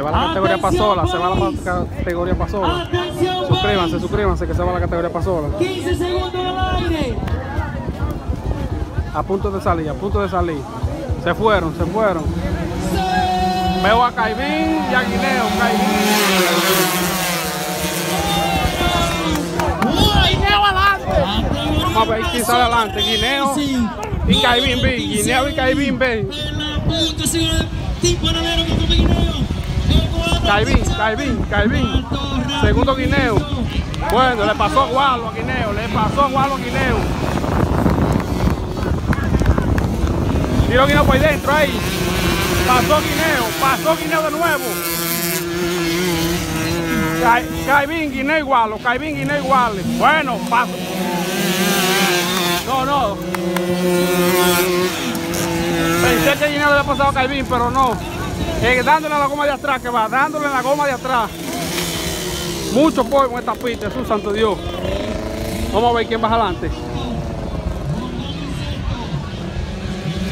Se va la categoría pasola, se va la categoría pasola. Suscríbanse, suscríbanse que se va la categoría pasola. 15 segundos en el aire. A punto de salir, a punto de salir. Se fueron, se fueron. Veo a Caibín y a Guineo. Guineo adelante. Vamos a ver quién sale adelante. Guineo y Caibín B. Guineo y Caibín B. Caibín, Caibín, Caibín. Segundo Guineo. Bueno, le pasó a Gualo a Guineo. Le pasó a Gualo a Guineo. Tiro Guineo por ahí dentro ahí. Pasó Guineo, pasó Guineo de nuevo. Caibín, Guineo igual, Caibín, Guineo igual. Bueno, paso. No, no. Pensé que Guineo le había pasado a Caibín, pero no. Eh, dándole a la goma de atrás que va, dándole a la goma de atrás. Mucho polvo en esta pista, Jesús santo Dios. Vamos a ver quién va adelante.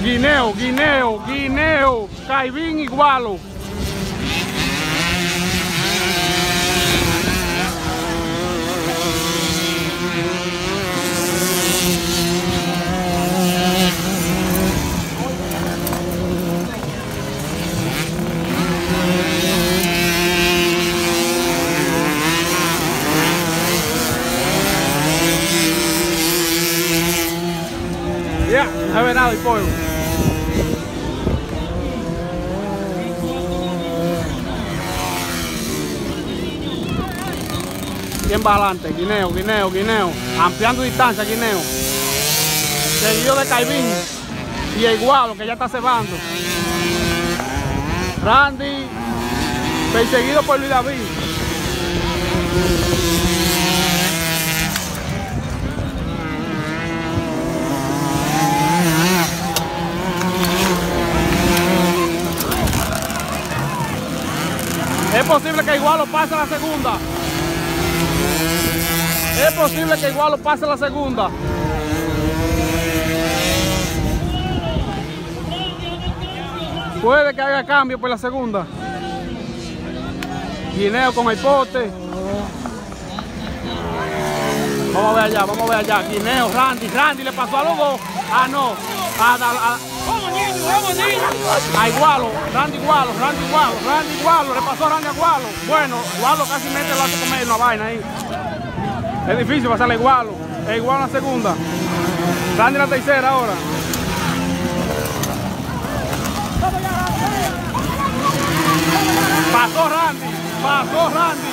Guineo, Guineo, Guineo, Caibín igualo. Ya, yeah, venado y polvo. ¿Quién va adelante? Guineo, Guineo, Guineo. Ampliando distancia, Guineo. Seguido de Caibín. Y Igualo, que ya está cebando. Randy. Perseguido por Luis David. Posible que Igualo pase a la segunda. Es posible que igual lo pase la segunda. Puede que haga cambio por la segunda. Guineo con el pote. Vamos a ver allá, vamos a ver allá. Guineo, Randy, Randy le pasó a dos. Ah, no. A, a, a, Igualo, Randy Igualo, Randy Igualo, Randy Igualo, le pasó a Randy Igualo. Bueno, Igualo casi mete lo hace comer una vaina ahí. Es difícil pasarle igual. Es igual a la segunda. Randy la tercera ahora. Pasó Randy. Pasó Randy.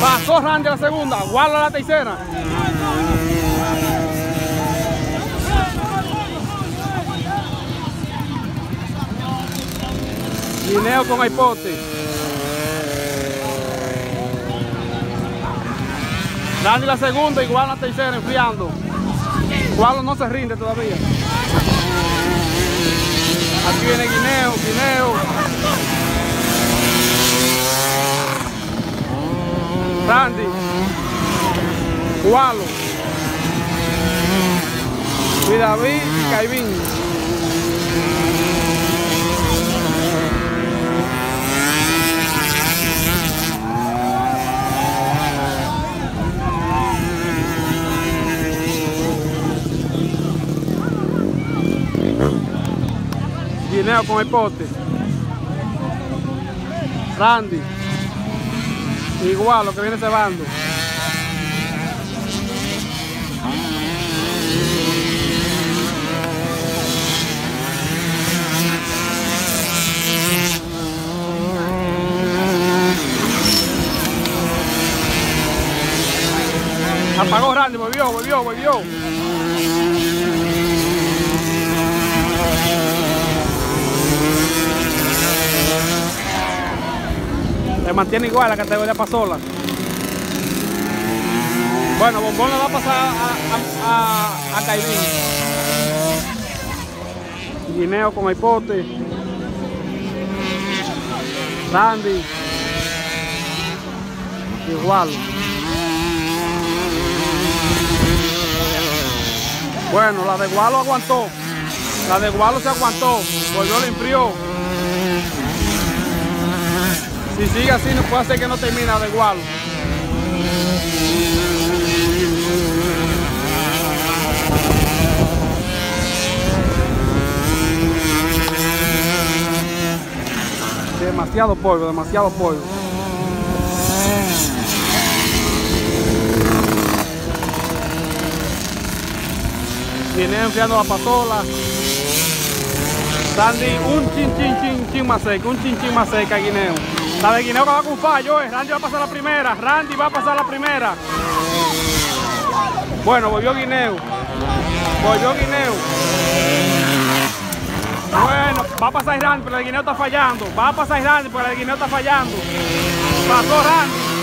Pasó Randy a la segunda. Igual a la tercera. Guineo con hipote. Randy la segunda, igual la tercera, enfriando. Igual no se rinde todavía. Aquí viene Guineo, Guineo. Randy. Gualo. David y Caibín. Con el pote. Randy. Igual lo que viene cebando. Apagó Randy, volvió, volvió, volvió. Mantiene igual la categoría pasola. Bueno, Bombón le va a pasar a, a, Caibín. Guineo con hipote. Randy. Igual. Bueno, la de Gualo aguantó. La de Gualo se aguantó. Volvió, le enfrió. Si sigue así, no puede ser que no termine de igual. Demasiado polvo, demasiado polvo. Viene enfriando la pasola. Randy, un chin chin chin chin más seca, un chin chin más seca Guineo. La de Guineo que va con fallo, eh. Randy va a pasar la primera, Randy va a pasar la primera. Bueno, volvió Guineo. Volvió Guineo. Bueno, va a pasar Randy, pero el Guineo está fallando. Va a pasar Randy, pero el Guineo está fallando. Pasó Randy.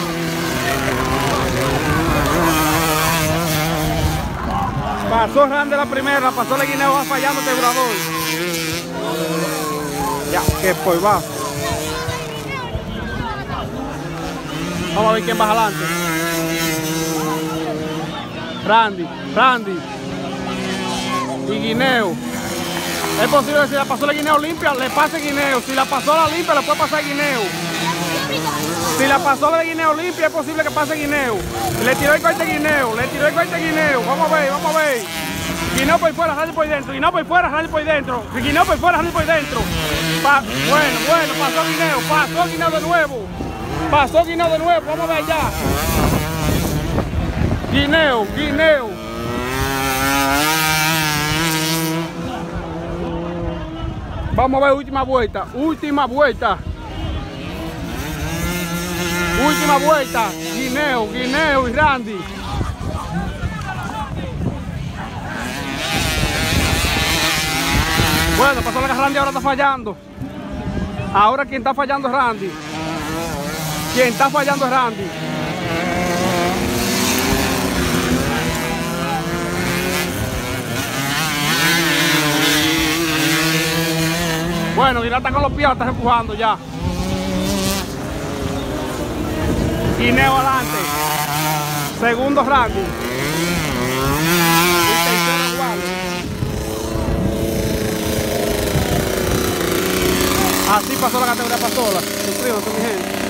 Pasó Randy la primera, pasó el Guineo, va fallando el quebrador. Ya, que pues va. Vamos a ver quién va adelante. Randy, Randy. Y Guineo. Es posible que si la pasó la Guineo limpia, le pase Guineo. Si la pasó la limpia, le puede pasar Guineo. Si la pasó la Guineo limpia, es posible que pase Guineo. Le tiró el corte Guineo, le tiró el corte Guineo. Vamos a ver, vamos a ver. Guineo por fuera, Randy por dentro. Guineo por fuera, Randy por dentro. Guineo por fuera, Randy por dentro. Bueno, bueno, pasó Guineo, pasó Guineo de nuevo. Pasó Guineo de nuevo, vamos a ver allá. Guineo, Guineo. Vamos a ver última vuelta, última vuelta. Última vuelta, Guineo, Guineo y Randy. Bueno, pasó la que Randy ahora está fallando. Ahora quien está fallando es Randy. Quien está fallando es Randy. Bueno, Guineo está con los pies, está empujando ya. Guineo adelante. Segundo Randy. Así pasó la categoría pasola. Suscríbanse, mi gente.